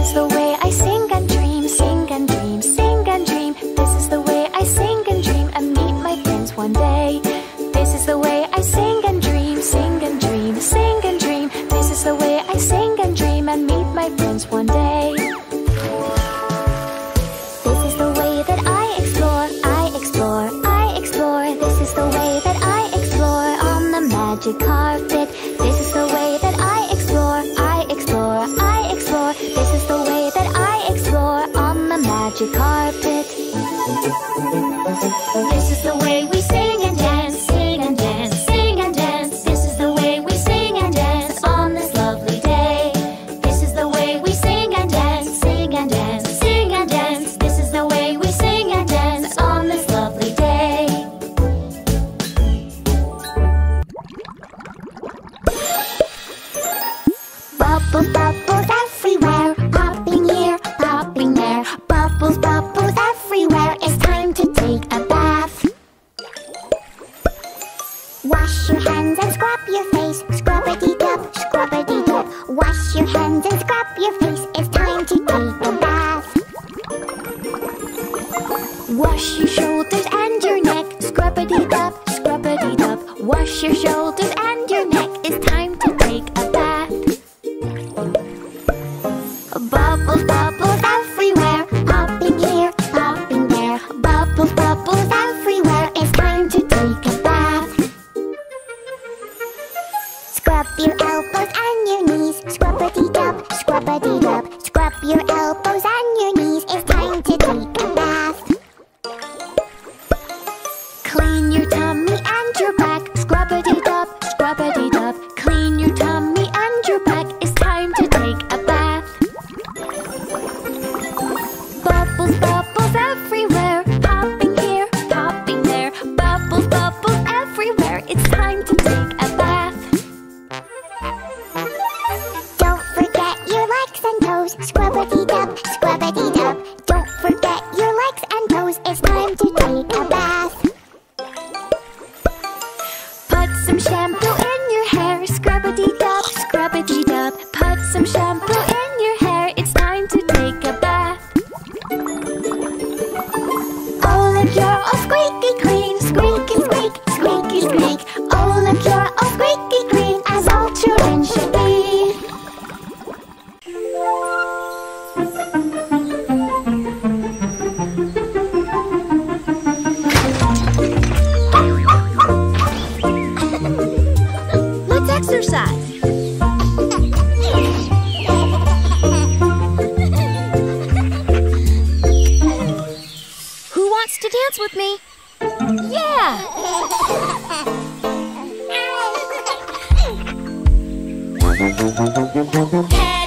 is the way I sing and dream, sing and dream, sing and dream. This is the way I sing and dream and meet my friends one day. This is the way I sing and dream, sing and dream, sing and dream. This is the way I sing and dream and meet my friends one day. This is the way that I explore, I explore, I explore. This is the way that I explore on the magic. your carpet. This is the way we say. hands and scrub your face. Scrubbity dub, scrubbity dub. Wash your hands and scrub your face. It's time to take a bath. Wash your shoulders and your neck. Scrubbity dub, scrubbity dub. Wash your shoulders Scrub your elbows and your knees. Scrubbity dub, scrubbity dub. Scrub your elbows and your knees. に食 dance with me? Yeah! hey!